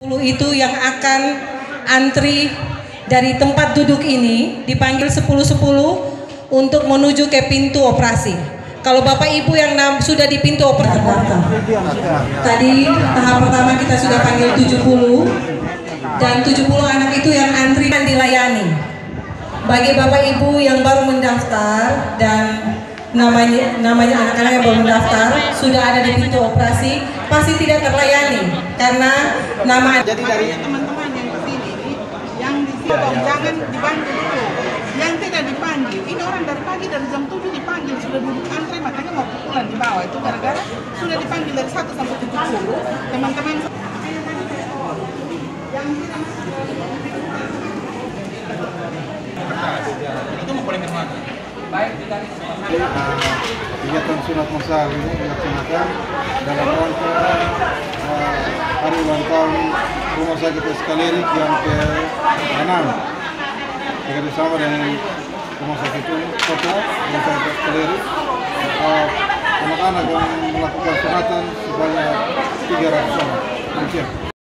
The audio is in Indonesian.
itu yang akan antri dari tempat duduk ini dipanggil 10-10 untuk menuju ke pintu operasi. Kalau Bapak Ibu yang nam, sudah di pintu operasi Tadi tahap pertama kita sudah panggil 70 dan 70 anak itu yang antri dan dilayani. Bagi Bapak Ibu yang baru mendaftar dan namanya namanya anak-anak yang baru mendaftar sudah ada di pintu operasi pasti tidak terlayani karena nama Jadi dari teman-teman yang ke sini yang di sini jangan dipanggil dulu. Yang tidak dipanggil, ini orang dari pagi dari jam 7 dipanggil sudah duduk antri makanya mau pukulan di bawah. Itu gara-gara sudah dipanggil dari 1 sampai 70 teman-teman. Yang tidak kegiatan sunat masal ini dilaksanakan dalam hari ulang tahun Rumah Sakit Eskalerik yang ke-6 bekerjasama dengan Rumah Sakit Kota Rumah Sakit Eskalerik uh, anak-anak yang melakukan sunatan sebanyak 300 orang. Demikian.